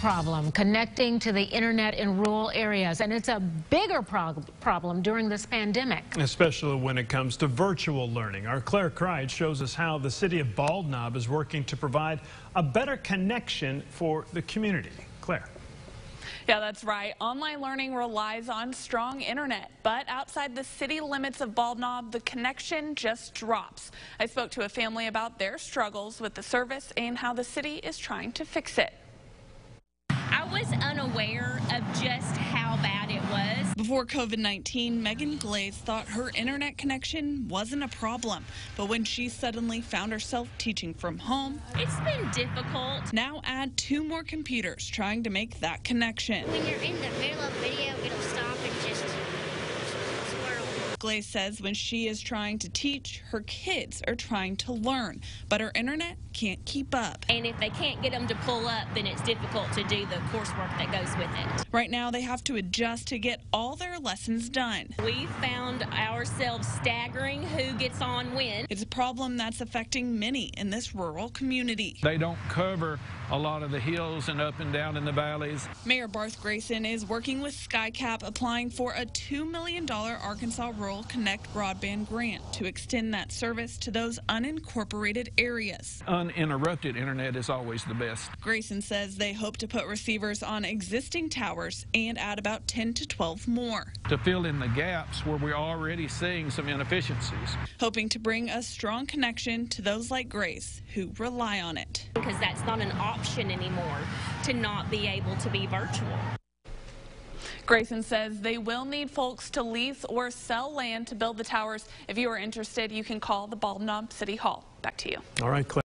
problem, connecting to the internet in rural areas. And it's a bigger prog- problem during this pandemic. Especially when it comes to virtual learning. Our Claire Cried shows us how the city of Bald Knob is working to provide a better connection for the community. Claire. Yeah, that's right. Online learning relies on strong internet, but outside the city limits of Bald Knob, the connection just drops. I spoke to a family about their struggles with the service and how the city is trying to fix it. I was unaware of just how bad it was. Before COVID 19, Megan Glaze thought her internet connection wasn't a problem. But when she suddenly found herself teaching from home, It's been difficult. now add two more computers trying to make that connection. When you're in the middle of video, it'll stop and just swirl. Glaze says when she is trying to teach, her kids are trying to learn, but her internet can't keep up. And if they can't get them to pull up, then it's difficult to do the coursework that goes with it. Right now, they have to adjust to get all their lessons done. We found ourselves staggering who gets on when. It's a problem that's affecting many in this rural community. They don't cover a lot of the hills and up and down in the valleys. Mayor Barth Grayson is working with SkyCap applying for a $2 million Arkansas Rural Connect broadband grant to extend that service to those unincorporated areas. Uninterrupted internet is always the best. Grayson says they hope to put receivers on existing towers and add about 10 to 12 more, To fill in the gaps where we're already seeing some inefficiencies. hoping to bring a strong connection to those like Grace who rely on it. Because that's not an option anymore to not be able to be virtual. Grayson says they will need folks to lease or sell land to build the towers. If you are interested, you can call the Bald Knob City Hall. Back to you. All right, Claire.